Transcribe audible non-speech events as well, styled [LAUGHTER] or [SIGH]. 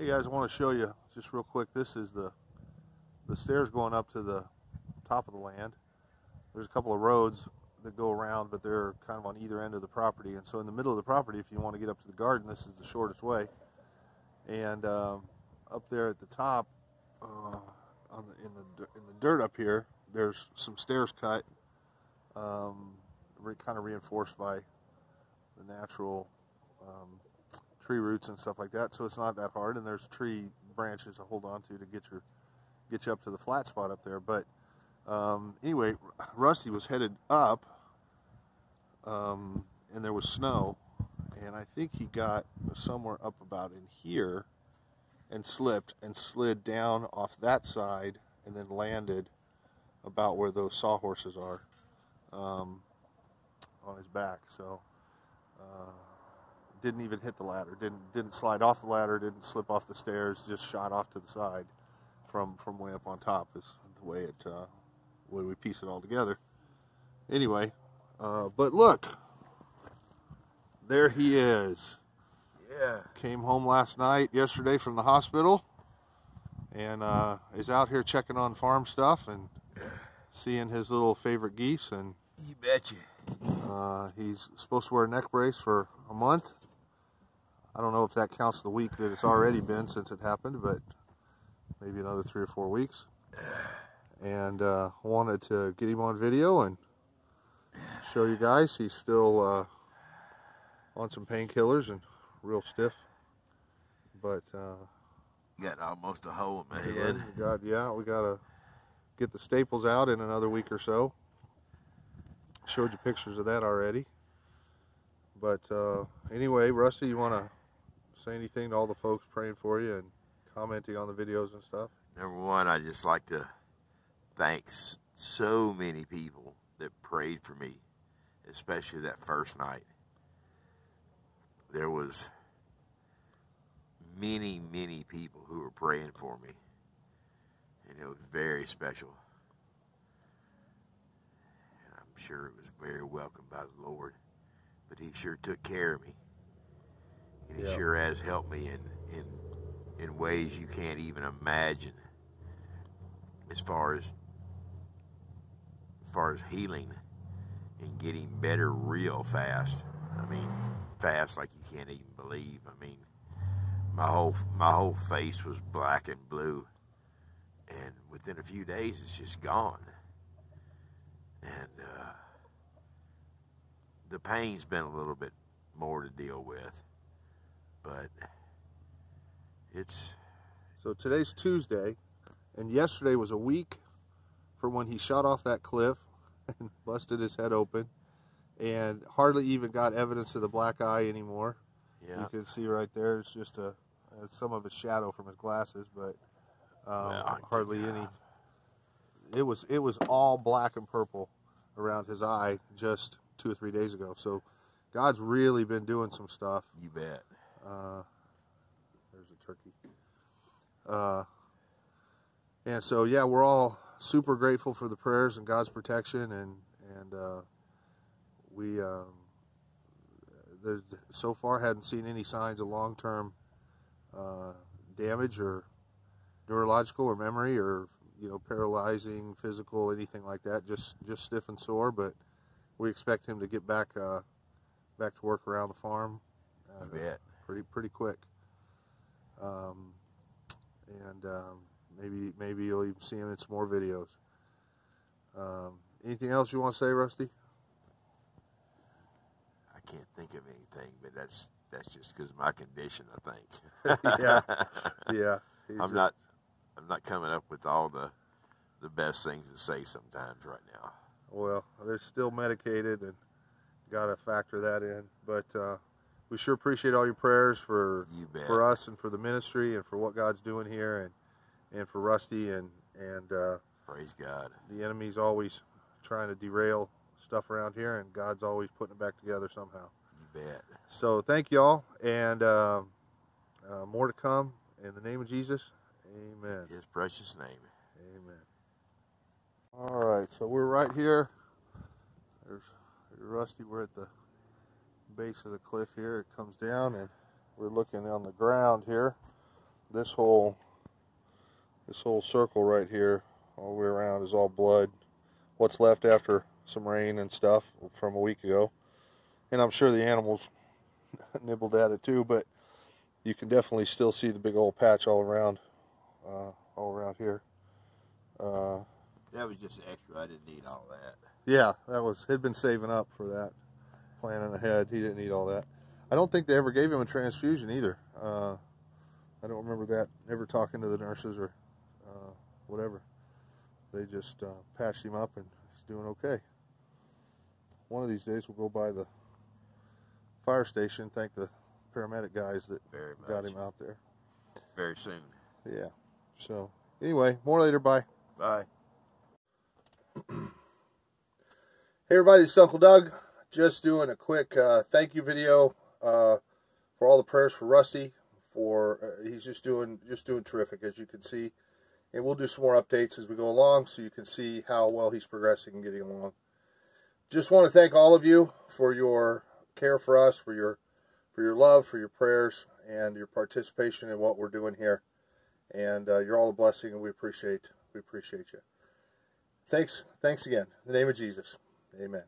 Hey guys, I want to show you just real quick. This is the the stairs going up to the top of the land. There's a couple of roads that go around, but they're kind of on either end of the property. And so in the middle of the property, if you want to get up to the garden, this is the shortest way. And um, up there at the top, uh, on the, in the in the dirt up here, there's some stairs cut, um, kind of reinforced by the natural um, tree roots and stuff like that. So it's not that hard, and there's tree branches to hold on to to get your get you up to the flat spot up there. But um, anyway, Rusty was headed up, um, and there was snow, and I think he got somewhere up about in here, and slipped and slid down off that side, and then landed about where those sawhorses are um, on his back. So. Uh, didn't even hit the ladder. Didn't didn't slide off the ladder. Didn't slip off the stairs. Just shot off to the side from from way up on top. Is the way it uh, way we piece it all together. Anyway, uh, but look, there he is. Yeah. Came home last night, yesterday from the hospital, and uh, is out here checking on farm stuff and seeing his little favorite geese. And you betcha. Uh, he's supposed to wear a neck brace for a month. I don't know if that counts the week that it's already been since it happened, but maybe another three or four weeks. And uh, wanted to get him on video and show you guys. He's still uh, on some painkillers and real stiff. But uh, got almost a hole in my head. We got yeah, we got to get the staples out in another week or so. Showed you pictures of that already. But uh, anyway, Rusty, you want to say anything to all the folks praying for you and commenting on the videos and stuff? Number one, I just like to thank so many people that prayed for me, especially that first night. There was many, many people who were praying for me, and it was very special. And I'm sure it was very welcomed by the Lord, but He sure took care of me and he sure has helped me in in in ways you can't even imagine. As far as as far as healing and getting better real fast. I mean, fast like you can't even believe. I mean, my whole my whole face was black and blue, and within a few days, it's just gone. And uh, the pain's been a little bit more to deal with but it's so today's Tuesday, and yesterday was a week from when he shot off that cliff [LAUGHS] and busted his head open, and hardly even got evidence of the black eye anymore. Yeah. You can see right there, it's just a uh, some of his shadow from his glasses, but um, well, hardly any. It was it was all black and purple around his eye just two or three days ago. So God's really been doing some stuff. You bet. Uh, there's a turkey. Uh, and so, yeah, we're all super grateful for the prayers and God's protection, and and uh, we um, so far hadn't seen any signs of long-term uh, damage or neurological or memory or you know paralyzing physical anything like that. Just just stiff and sore, but we expect him to get back uh, back to work around the farm. Uh, pretty pretty quick. Um, and um, maybe maybe you'll even see him in some more videos. Um, anything else you want to say, Rusty? I can't think of anything, but that's that's just because my condition, I think. [LAUGHS] yeah, yeah. [LAUGHS] I'm just... not I'm not coming up with all the the best things to say sometimes right now. Well, they're still medicated and got to factor that in, but. Uh, we sure appreciate all your prayers for for us and for the ministry and for what God's doing here and and for Rusty and and uh, praise God. The enemy's always trying to derail stuff around here, and God's always putting it back together somehow. You bet. So thank y'all, and uh, uh, more to come in the name of Jesus. Amen. His precious name. Amen. All right, so we're right here. There's Rusty. We're at the base of the cliff here. It comes down and we're looking on the ground here this whole this whole circle right here all the way around is all blood what's left after some rain and stuff from a week ago and i'm sure the animals [LAUGHS] nibbled at it too but you can definitely still see the big old patch all around uh, all around here uh, That was just extra. I didn't need all that. yeah that was he'd been saving up for that planning ahead he didn't need all that. I don't think they ever gave him a transfusion either. Uh, i don't remember that ever talking to the nurses or uh, whatever. They just uh, patched him up and he's doing okay. One of these days we'll go by the fire station thank the paramedic guys that Very got him out there. Very soon. yeah. So anyway more later bye. Bye. Hey everybody, it's Uncle Doug. Just doing a quick uh, thank you video uh, for all the prayers for Rusty. For uh, he's just doing just doing terrific, as you can see, and we'll do some more updates as we go along, so you can see how well he's progressing and getting along. Just want to thank all of you for your care for us, for your for your love, for your prayers, and your participation in what we're doing here. And uh, you're all a blessing, and we appreciate we appreciate you. Thanks, thanks again. In the name of Jesus. Amen.